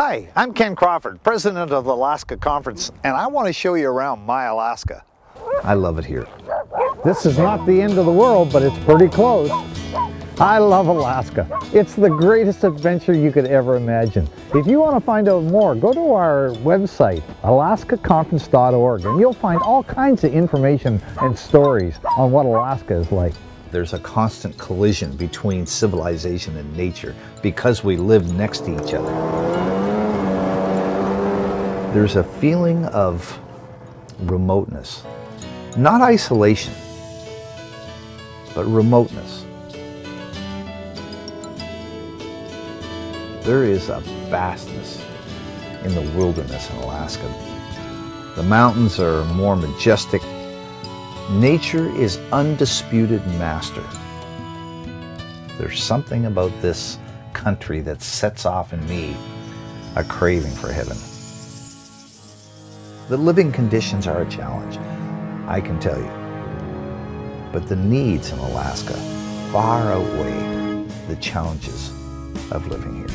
Hi, I'm Ken Crawford, president of the Alaska Conference, and I want to show you around my Alaska. I love it here. This is not the end of the world, but it's pretty close. I love Alaska. It's the greatest adventure you could ever imagine. If you want to find out more, go to our website, alaskaconference.org, and you'll find all kinds of information and stories on what Alaska is like. There's a constant collision between civilization and nature because we live next to each other. There's a feeling of remoteness, not isolation, but remoteness. There is a vastness in the wilderness in Alaska. The mountains are more majestic. Nature is undisputed master. There's something about this country that sets off in me a craving for heaven. The living conditions are a challenge, I can tell you. But the needs in Alaska far outweigh the challenges of living here.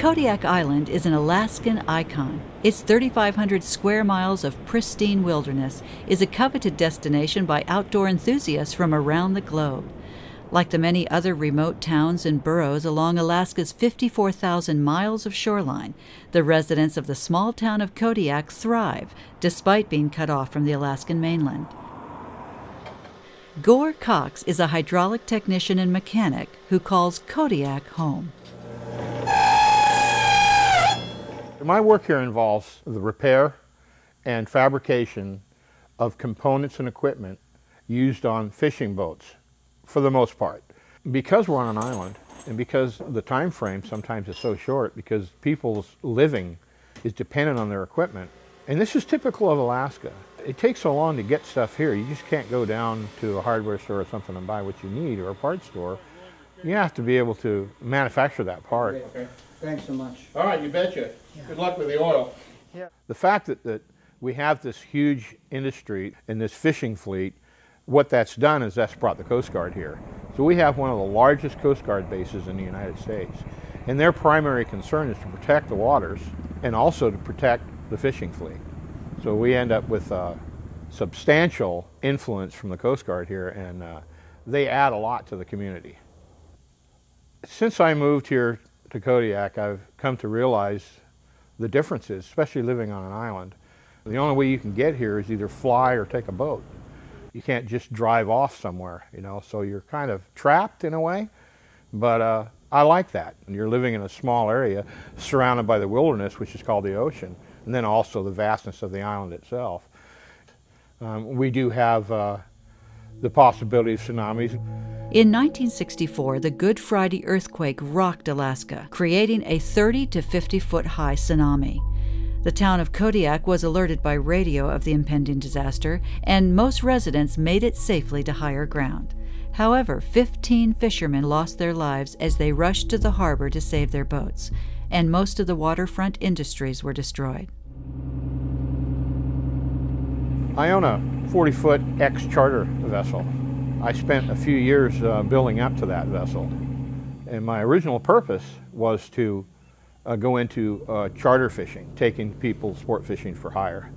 Kodiak Island is an Alaskan icon. Its 3,500 square miles of pristine wilderness is a coveted destination by outdoor enthusiasts from around the globe. Like the many other remote towns and boroughs along Alaska's 54,000 miles of shoreline, the residents of the small town of Kodiak thrive despite being cut off from the Alaskan mainland. Gore Cox is a hydraulic technician and mechanic who calls Kodiak home. My work here involves the repair and fabrication of components and equipment used on fishing boats, for the most part. Because we're on an island, and because the time frame sometimes is so short, because people's living is dependent on their equipment, and this is typical of Alaska. It takes so long to get stuff here, you just can't go down to a hardware store or something and buy what you need, or a parts store. You have to be able to manufacture that part. Okay, okay. Thanks so much. All right, you betcha. Good luck with the oil. Yeah. The fact that, that we have this huge industry and this fishing fleet, what that's done is that's brought the Coast Guard here. So we have one of the largest Coast Guard bases in the United States. And their primary concern is to protect the waters and also to protect the fishing fleet. So we end up with a substantial influence from the Coast Guard here and uh, they add a lot to the community. Since I moved here to Kodiak, I've come to realize the differences, especially living on an island. The only way you can get here is either fly or take a boat. You can't just drive off somewhere, you know, so you're kind of trapped in a way. But uh, I like that. And you're living in a small area surrounded by the wilderness, which is called the ocean, and then also the vastness of the island itself. Um, we do have uh, the possibility of tsunamis. In 1964, the Good Friday earthquake rocked Alaska, creating a 30 to 50 foot high tsunami. The town of Kodiak was alerted by radio of the impending disaster, and most residents made it safely to higher ground. However, 15 fishermen lost their lives as they rushed to the harbor to save their boats, and most of the waterfront industries were destroyed. I own a 40 foot X charter vessel. I spent a few years uh, building up to that vessel. And my original purpose was to uh, go into uh, charter fishing, taking people sport fishing for hire.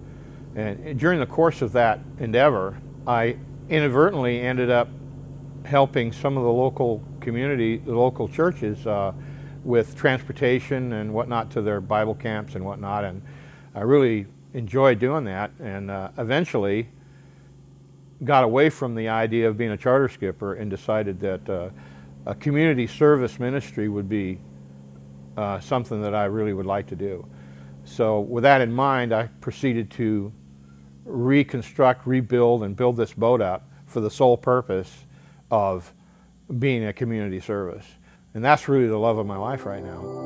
And during the course of that endeavor, I inadvertently ended up helping some of the local community, the local churches, uh, with transportation and whatnot to their Bible camps and whatnot. And I really enjoyed doing that. And uh, eventually got away from the idea of being a charter skipper and decided that uh, a community service ministry would be uh, something that I really would like to do. So with that in mind, I proceeded to reconstruct, rebuild, and build this boat up for the sole purpose of being a community service. And that's really the love of my life right now.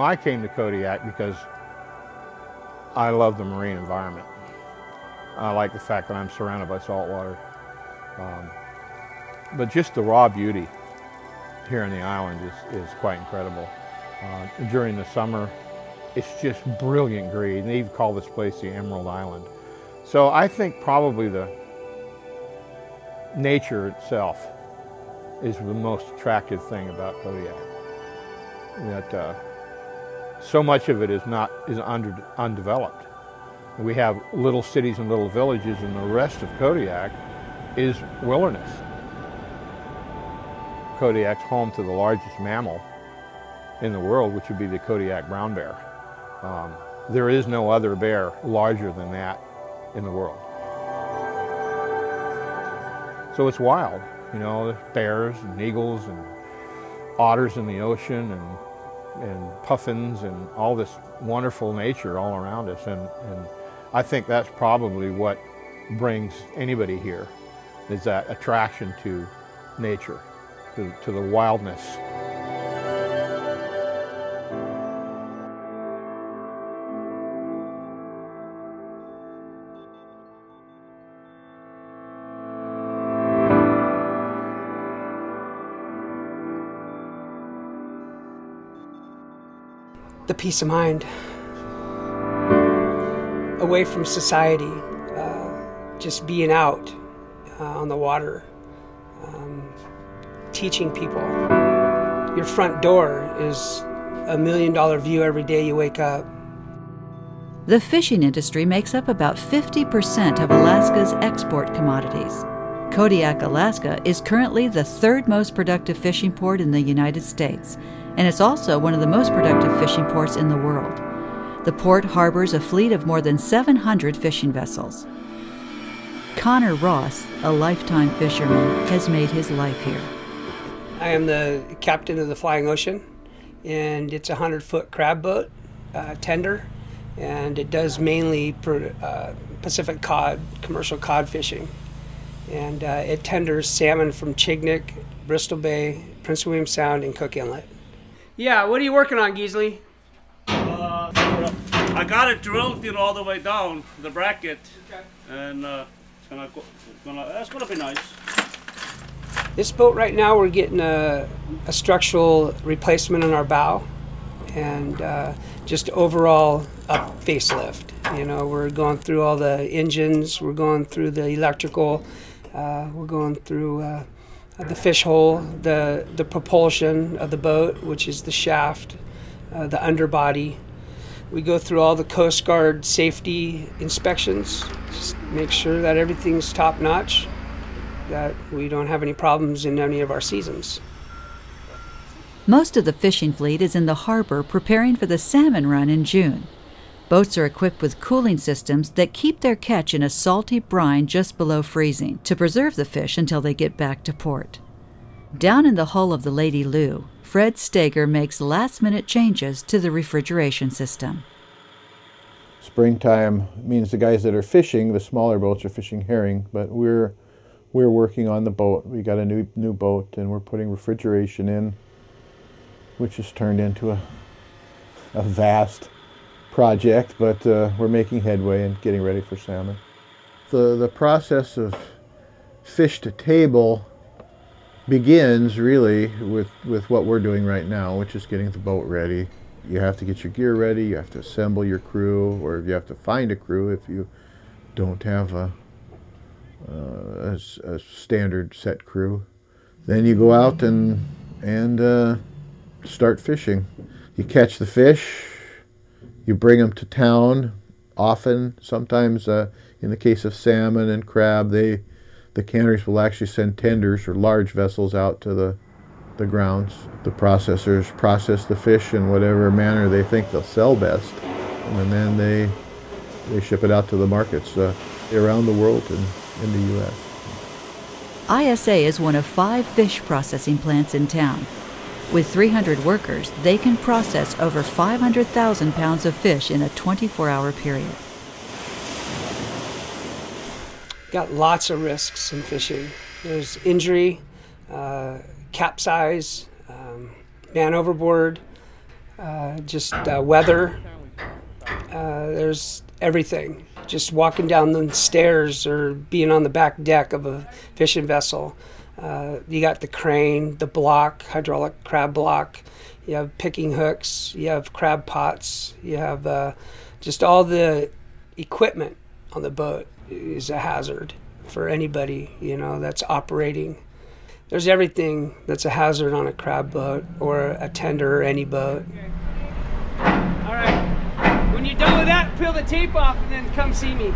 Know, I came to Kodiak because I love the marine environment. I like the fact that I'm surrounded by salt water. Um, but just the raw beauty here on the island is, is quite incredible. Uh, during the summer, it's just brilliant green. They even call this place the Emerald Island. So I think probably the nature itself is the most attractive thing about Kodiak. That uh, so much of it is not is under, undeveloped. We have little cities and little villages, and the rest of Kodiak is wilderness. Kodiak's home to the largest mammal in the world, which would be the Kodiak brown bear. Um, there is no other bear larger than that in the world. So it's wild, you know, bears and eagles and otters in the ocean and and puffins and all this wonderful nature all around us. And, and I think that's probably what brings anybody here, is that attraction to nature, to, to the wildness. The peace of mind away from society, uh, just being out uh, on the water, um, teaching people. Your front door is a million dollar view every day you wake up. The fishing industry makes up about 50% of Alaska's export commodities. Kodiak, Alaska is currently the third most productive fishing port in the United States and it's also one of the most productive fishing ports in the world. The port harbors a fleet of more than 700 fishing vessels. Connor Ross, a lifetime fisherman, has made his life here. I am the captain of the Flying Ocean, and it's a 100 foot crab boat, uh, tender, and it does mainly uh, Pacific cod, commercial cod fishing. And uh, it tenders salmon from Chignik, Bristol Bay, Prince William Sound, and Cook Inlet. Yeah, what are you working on, Geesley? Uh, I got it drilled, you know, all the way down the bracket, okay. and uh, it's gonna, go, it's gonna, that's gonna be nice. This boat right now, we're getting a, a structural replacement on our bow, and uh, just overall up facelift. You know, we're going through all the engines, we're going through the electrical, uh, we're going through uh, the fish hole, the, the propulsion of the boat, which is the shaft, uh, the underbody. We go through all the Coast Guard safety inspections, just make sure that everything's top notch, that we don't have any problems in any of our seasons. Most of the fishing fleet is in the harbor preparing for the salmon run in June. Boats are equipped with cooling systems that keep their catch in a salty brine just below freezing to preserve the fish until they get back to port. Down in the hull of the Lady Lou, Fred Steger makes last minute changes to the refrigeration system. Springtime means the guys that are fishing, the smaller boats are fishing herring, but we're we're working on the boat. We got a new new boat and we're putting refrigeration in, which has turned into a a vast project, but uh, we're making headway and getting ready for salmon. The, the process of fish to table begins really with, with what we're doing right now, which is getting the boat ready. You have to get your gear ready, you have to assemble your crew, or you have to find a crew if you don't have a, uh, a, a standard set crew. Then you go out and, and uh, start fishing. You catch the fish, you bring them to town often. Sometimes, uh, in the case of salmon and crab, they the canneries will actually send tenders or large vessels out to the the grounds. The processors process the fish in whatever manner they think they'll sell best, and then they they ship it out to the markets uh, around the world and in the U.S. ISA is one of five fish processing plants in town. With 300 workers, they can process over 500,000 pounds of fish in a 24 hour period. Got lots of risks in fishing. There's injury, uh, capsize, um, man overboard, uh, just uh, weather. Uh, there's everything. Just walking down the stairs or being on the back deck of a fishing vessel. Uh, you got the crane, the block, hydraulic crab block. You have picking hooks. You have crab pots. You have uh, just all the equipment on the boat is a hazard for anybody you know that's operating. There's everything that's a hazard on a crab boat or a tender or any boat. All right. When you're done with that, peel the tape off and then come see me.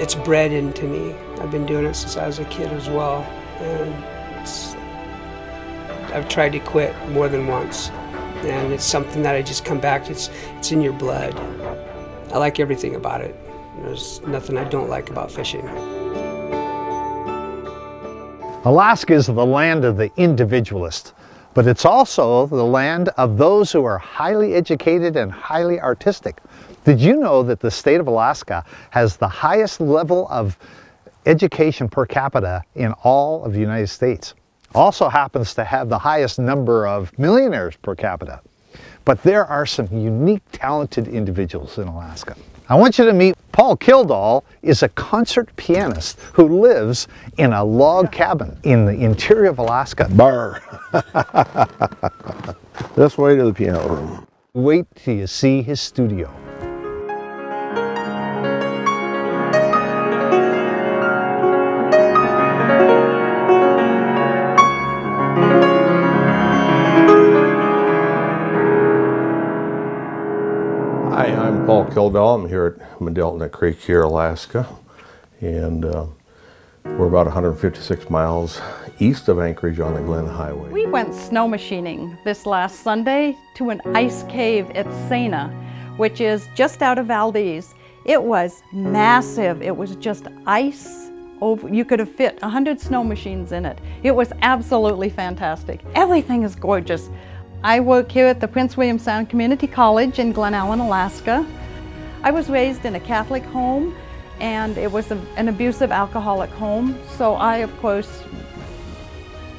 It's bred into me. I've been doing it since I was a kid as well, and I've tried to quit more than once, and it's something that I just come back. It's it's in your blood. I like everything about it. There's nothing I don't like about fishing. Alaska is the land of the individualist, but it's also the land of those who are highly educated and highly artistic. Did you know that the state of Alaska has the highest level of education per capita in all of the United States? Also happens to have the highest number of millionaires per capita. But there are some unique talented individuals in Alaska. I want you to meet Paul Kildal is a concert pianist who lives in a log cabin in the interior of Alaska. Burr. This way to the piano room. Wait till you see his studio. Kildal. I'm here at Mendeltna Creek here, Alaska. And uh, we're about 156 miles east of Anchorage on the Glenn Highway. We went snow machining this last Sunday to an ice cave at Sana, which is just out of Valdez. It was massive. It was just ice. Over, you could have fit 100 snow machines in it. It was absolutely fantastic. Everything is gorgeous. I work here at the Prince William Sound Community College in Glennallen, Alaska. I was raised in a Catholic home and it was a, an abusive alcoholic home. So I, of course,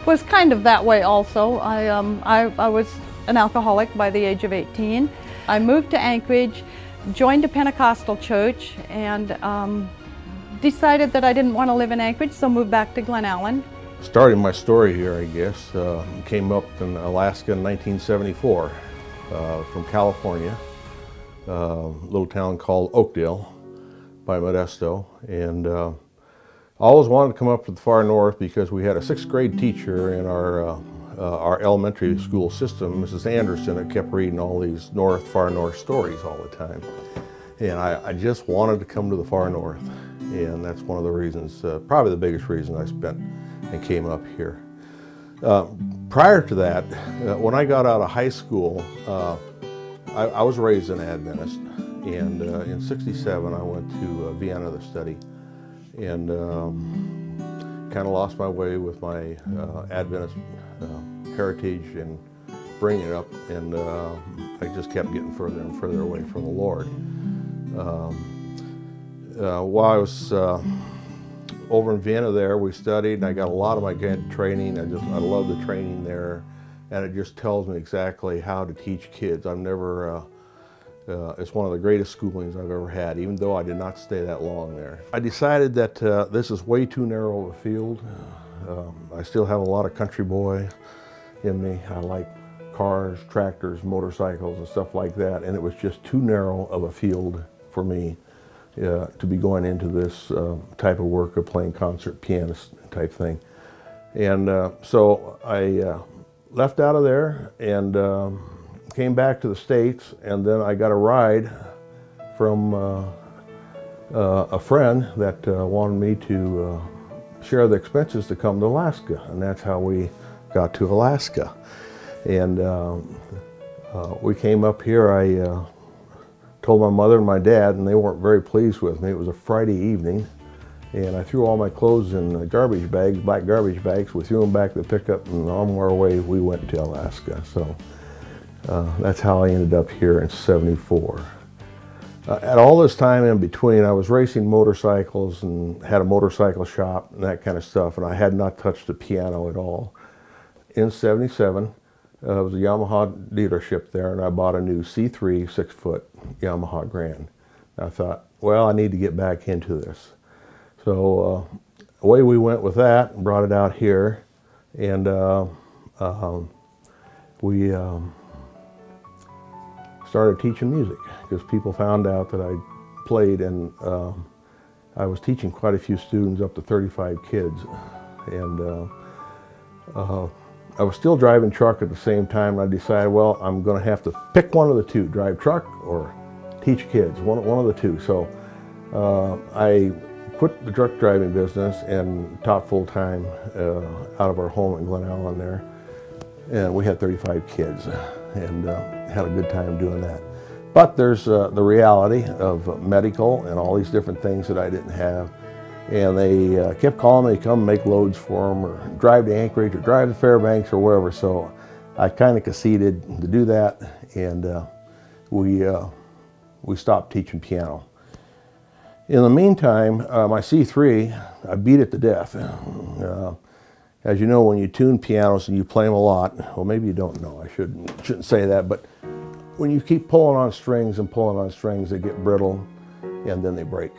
was kind of that way also. I, um, I, I was an alcoholic by the age of 18. I moved to Anchorage, joined a Pentecostal church, and um, decided that I didn't want to live in Anchorage, so moved back to Glennallen. Starting my story here, I guess, uh, came up in Alaska in 1974 uh, from California, uh, a little town called Oakdale by Modesto. And uh, I always wanted to come up to the far north because we had a sixth grade teacher in our, uh, uh, our elementary school system, Mrs. Anderson, that kept reading all these north, far north stories all the time. And I, I just wanted to come to the far north. And that's one of the reasons, probably the biggest reason I spent and came up here. Uh, prior to that, uh, when I got out of high school, uh, I, I, was raised an Adventist. And uh, in 67, I went to uh, Vienna to study and um, kind of lost my way with my uh, Adventist heritage and bringing it up. And I just kept getting further and further away from the Lord. Um, while I was over in Vienna there, we studied and I got a lot of my training. I just, I love the training there. And it just tells me exactly how to teach kids. I've never, uh, uh, it's one of the greatest schoolings I've ever had, even though I did not stay that long there. I decided that uh, this is way too narrow of a field. Um, I still have a lot of country boy in me. I like cars, tractors, motorcycles, and stuff like that. And it was just too narrow of a field for me uh, to be going into this uh, type of work of playing concert pianist type thing. And uh, so I uh, left out of there and um, came back to the States and then I got a ride from uh, uh, a friend that wanted me to share the expenses to come to Alaska and that's how we got to Alaska. And um, we came up here, I told my mother and my dad, and they weren't very pleased with me. It was a Friday evening, and I threw all my clothes in garbage bags, black garbage bags. We threw them back to the pickup, and on our way, we went to Alaska. So uh, that's how I ended up here in 74. Uh, at all this time in between, I was racing motorcycles and had a motorcycle shop and that kind of stuff, and I had not touched the piano at all. In 77, uh, it was a Yamaha dealership there, and I bought a new C3 six foot Yamaha Grand. And I thought, well, I need to get back into this. So uh, away we went with that and brought it out here, and uh, um, we um, started teaching music because people found out that I played and um, I was teaching quite a few students, up to 35 kids. And uh, uh, I was still driving truck at the same time. And I decided, well, I'm going to have to pick one of the two, drive truck or teach kids, one, one of the two. So uh, I quit the truck driving business and taught full time uh, out of our home in Glennallen there. And we had 35 kids and uh, had a good time doing that. But there's uh, the reality of medical and all these different things that I didn't have. And they uh, kept calling me to come make loads for them or drive to Anchorage or drive to Fairbanks or wherever. So I kind of conceded to do that and uh, we, uh, we stopped teaching piano. In the meantime, uh, my C3, I beat it to death. Uh, as you know, when you tune pianos and you play them a lot, well, maybe you don't know, I shouldn't, shouldn't say that, but when you keep pulling on strings and pulling on strings, they get brittle and then they break.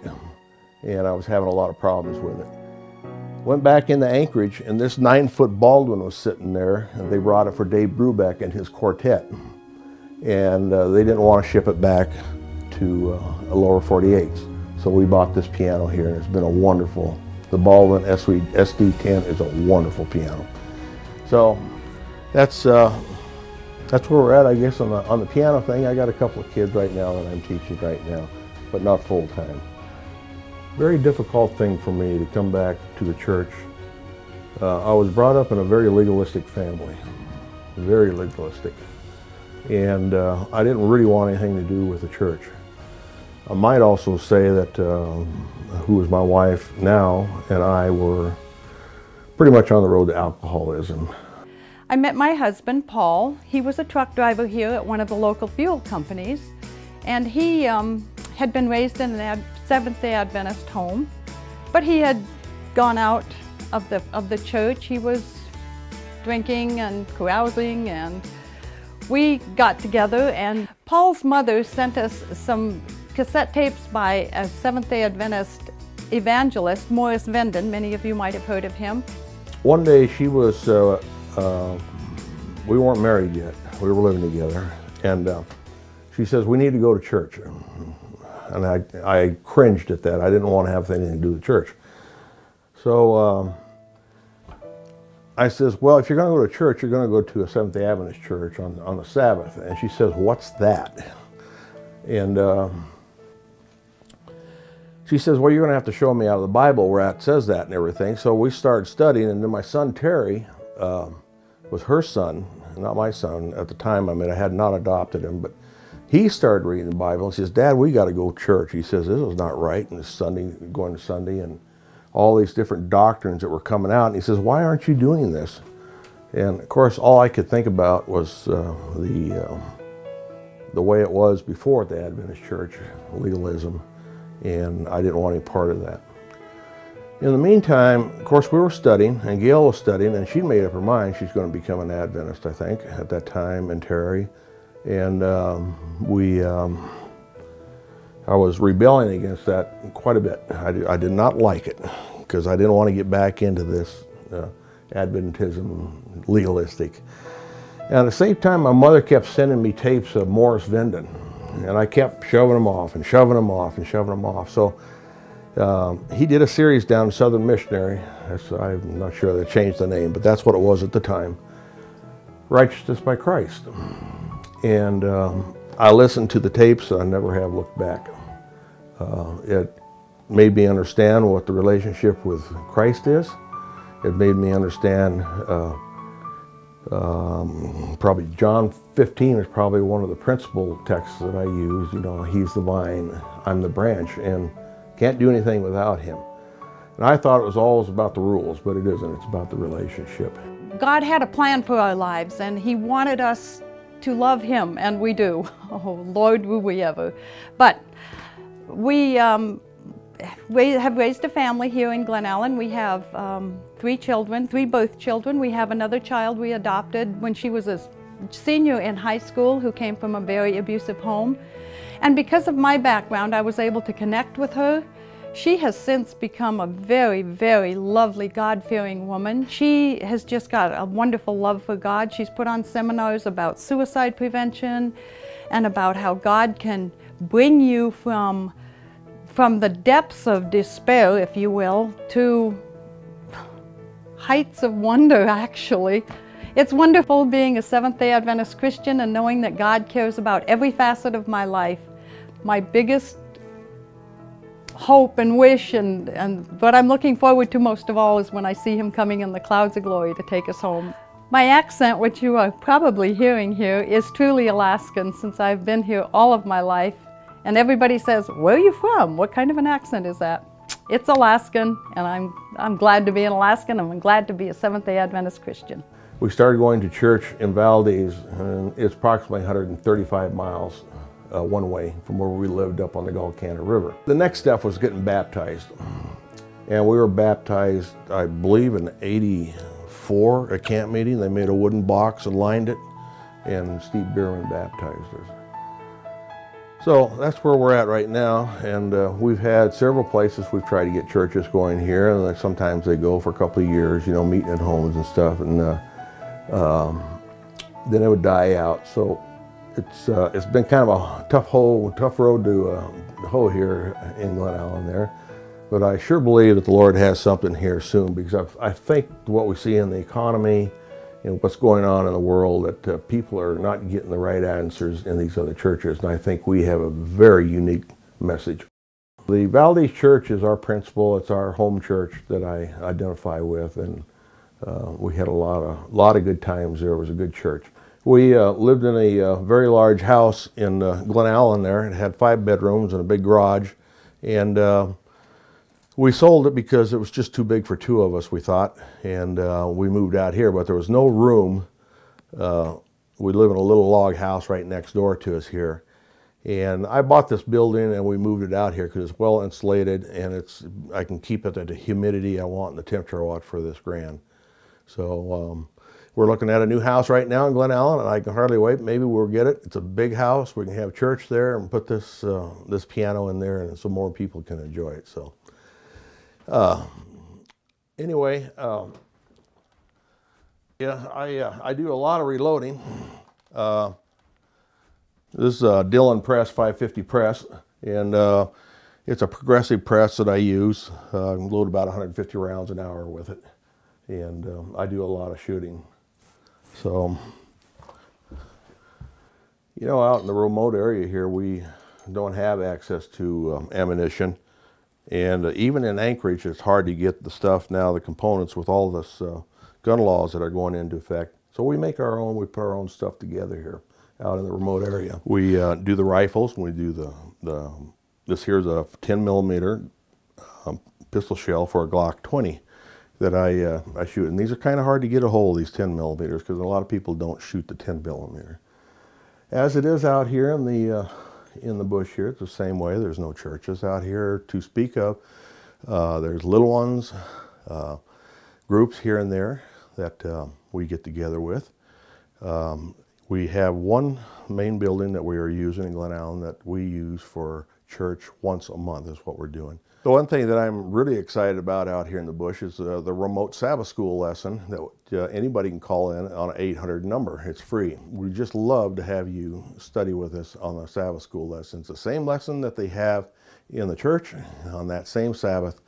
And I was having a lot of problems with it. Went back into Anchorage and this nine foot Baldwin was sitting there and they brought it for Dave Brubeck and his quartet. And uh, they didn't want to ship it back to uh, a lower 48s. So we bought this piano here and it's been a wonderful, the Baldwin SD10 is a wonderful piano. So that's uh, that's where we're at, I guess, on the, on the piano thing. I got a couple of kids right now that I'm teaching right now, but not full time. Very difficult thing for me to come back to the church. Uh, I was brought up in a very legalistic family, very legalistic. And uh, I didn't really want anything to do with the church. I might also say that uh, who is my wife now and I were pretty much on the road to alcoholism. I met my husband, Paul. He was a truck driver here at one of the local fuel companies, and he um, had been raised in an Seventh-day Adventist home, but he had gone out of the, of the church. He was drinking and carousing, and we got together, and Paul's mother sent us some cassette tapes by a Seventh-day Adventist evangelist, Morris Venden. Many of you might have heard of him. One day she was uh, uh, we weren't married yet. We were living together. And uh, she says, we need to go to church. And I, I cringed at that. I didn't want to have anything to do with church. So um, I says, well, if you're going to go to church, you're going to go to a Seventh-day Adventist church on, on the Sabbath. And she says, what's that? And uh, she says, well, you're going to have to show me out of the Bible where it says that and everything. So we started studying, and then my son Terry, uh, was her son, not my son at the time. I mean, I had not adopted him, but he started reading the Bible and says, Dad, we got to go to church. He says, this is not right. And it's Sunday, going to Sunday and all these different doctrines that were coming out. And he says, why aren't you doing this? And of course, all I could think about was uh, the, uh, the way it was before the Adventist church, legalism. And I didn't want any part of that. In the meantime, of course, we were studying, and Gayle was studying, and she'd made up her mind she's going to become an Adventist, I think, at that time, and Terry. And um, we, um, I was rebelling against that quite a bit. I I did not like it, because I didn't want to get back into this uh, Adventism legalistic. And at the same time, my mother kept sending me tapes of Morris Venden, and I kept shoving them off and shoving them off and shoving them off. So um, he did a series down in Southern Missionary. That's, I'm not sure they changed the name, but that's what it was at the time. Righteousness by Christ. And um, I listened to the tapes and I never have looked back. Uh, it made me understand what the relationship with Christ is. It made me understand uh, um, probably John 15 is probably one of the principal texts that I use. You know, he's the vine, I'm the branch. And can't do anything without him. And I thought it was always about the rules, but it isn't. It's about the relationship. God had a plan for our lives, and he wanted us to love him, and we do. Oh, Lord, will we ever. But we, um, we have raised a family here in Glennallen. We have um, three children, three birth children. We have another child we adopted when she was a senior in high school who came from a very abusive home. And because of my background, I was able to connect with her. She has since become a very, very lovely, God-fearing woman. She has just got a wonderful love for God. She's put on seminars about suicide prevention and about how God can bring you from, from the depths of despair, if you will, to heights of wonder, actually. It's wonderful being a Seventh-day Adventist Christian and knowing that God cares about every facet of my life. My biggest hope and wish and, and what I'm looking forward to most of all is when I see him coming in the clouds of glory to take us home. My accent, which you are probably hearing here, is truly Alaskan since I've been here all of my life. And everybody says, where are you from? What kind of an accent is that? It's Alaskan, and I'm, I'm glad to be an Alaskan, and I'm glad to be a Seventh-day Adventist Christian. We started going to church in Valdez, and it's approximately 135 miles uh, one way from where we lived up on the Gulkana River. The next step was getting baptized. And we were baptized, I believe, in 84 at camp meeting. They made a wooden box and lined it, and Steve Bierman baptized us. So that's where we're at right now, and uh, we've had several places we've tried to get churches going here, and sometimes they go for a couple of years, you know, meeting at homes and stuff, and uh, um, then it would die out. So it's uh, it's been kind of a tough hole, tough road to uh, hoe here in Glennallen there. But I sure believe that the Lord has something here soon because I, I think what we see in the economy and what's going on in the world that uh, people are not getting the right answers in these other churches. And I think we have a very unique message. The Valdez Church is our principal. It's our home church that I identify with. And uh, we had a lot of, lot of good times there. It was a good church. We uh, lived in a uh, very large house in uh, Glennallen there. It had five bedrooms and a big garage. And uh, we sold it because it was just too big for two of us, we thought. And uh, we moved out here, but there was no room. We live in a little log house right next door to us here. And I bought this building and we moved it out here because it's well insulated and it's I can keep it at the humidity I want and the temperature I want for this grand. So um, we're looking at a new house right now in Glennallen, and I can hardly wait. Maybe we'll get it. It's a big house. We can have church there and put this uh, this piano in there, and so more people can enjoy it. So, uh, anyway, um, yeah, I uh, I do a lot of reloading. Uh, this is a Dillon Press 550 press, and uh, it's a progressive press that I use. Uh, I load about 150 rounds an hour with it, and um, I do a lot of shooting. So, you know, out in the remote area here, we don't have access to um, ammunition. And uh, even in Anchorage, it's hard to get the stuff now, the components with all this uh, gun laws that are going into effect. So we make our own, we put our own stuff together here out in the remote area. We uh, do the rifles, we do the, the this here's a 10 millimeter um, pistol shell for a Glock 20 that I, uh, I shoot. And these are kind of hard to get a hold of, these 10 millimeters, because a lot of people don't shoot the 10 millimeter. As it is out here in the, uh, in the bush here, it's the same way. There's no churches out here to speak of. Uh, there's little ones, uh, groups here and there that uh, we get together with. Um, we have one main building that we are using in Glennallen that we use for church once a month is what we're doing. The one thing that I'm really excited about out here in the bush is uh, the remote Sabbath school lesson that uh, anybody can call in on an 800 number. It's free. We just love to have you study with us on the Sabbath school lessons. The same lesson that they have in the church on that same Sabbath.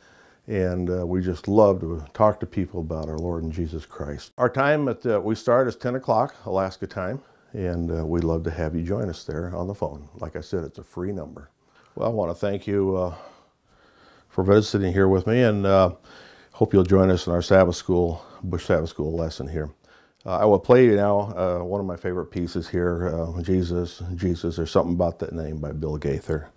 And uh, we just love to talk to people about our Lord and Jesus Christ. Our time at uh, we start is 10 o'clock Alaska time, and uh, we'd love to have you join us there on the phone. Like I said, it's a free number. Well, I want to thank you uh, for visiting here with me and uh, hope you'll join us in our Sabbath School, Bush Sabbath School lesson here. Uh, I will play you now uh, one of my favorite pieces here, uh, Jesus, Jesus, there's something about that name by Bill Gaither.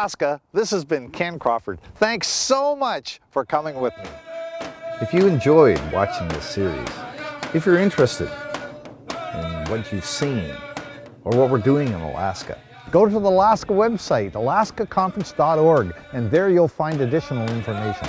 Alaska, this has been Ken Crawford. Thanks so much for coming with me. If you enjoyed watching this series, if you're interested in what you've seen or what we're doing in Alaska, Go to the Alaska website, alaskaconference.org, and there you'll find additional information.